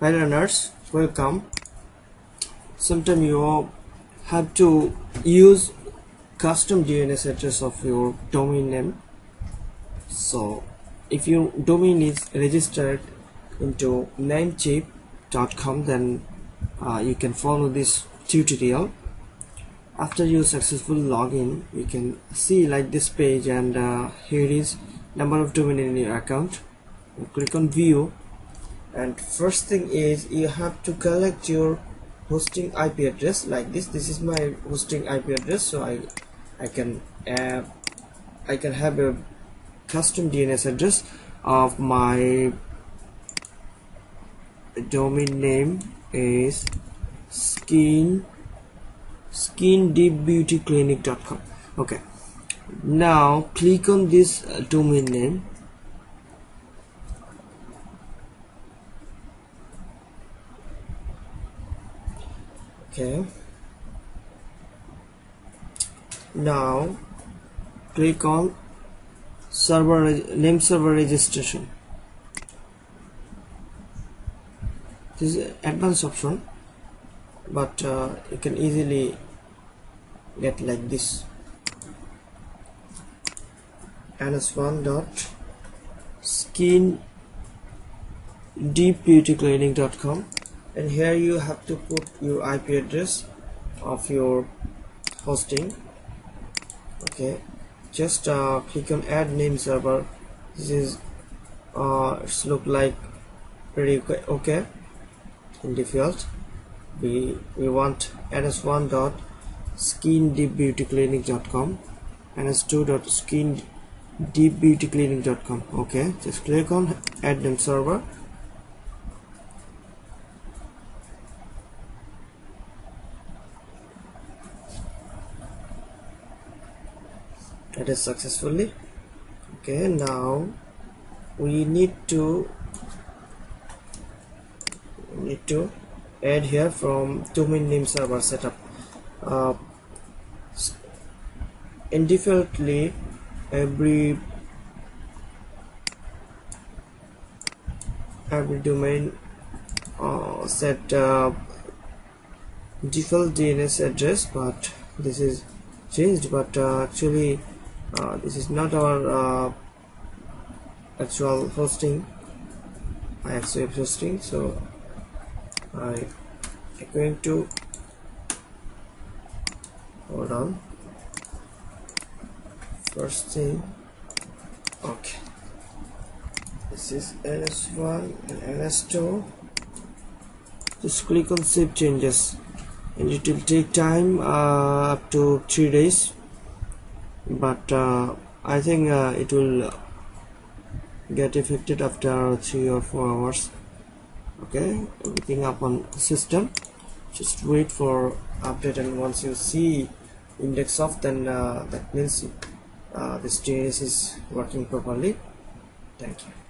Hi learners, welcome. sometimes you have to use custom DNS address of your domain name. So if your domain is registered into namecheap.com then uh, you can follow this tutorial after you successful login you can see like this page and uh, here is number of domain in your account you click on view and first thing is you have to collect your hosting IP address like this. This is my hosting IP address so I I can uh, I can have a custom DNS address of my domain name is skin skindeepbeautyclinic.com okay. Now click on this uh, domain name okay. Now click on server name server registration. This is advanced option but uh, you can easily get like this. Ns1 dot skin deepbeautyclinic.com and here you have to put your IP address of your hosting. Okay. Just uh, click on add name server. This is uh, it's look like pretty okay in default we we want ns1 dot skindeepbeautyclinic.com ns2 dot okay. Just click on add name server that is successfully. Okay now we need to need to add here from domain name server setup. Uh, in defaultly every every domain uh, set uh, default DNS address but this is changed but uh, actually uh, this is not our uh, actual hosting. I have IXWeb hosting so I am going to hold on. First thing. Okay. This is ns1 and ns2 just click on save changes and it will take time uh, up to three days but uh, I think uh, it will get affected after three or four hours. Okay? Everything up on system. Just wait for update and once you see index off then uh, that means uh, this JS is working properly. Thank you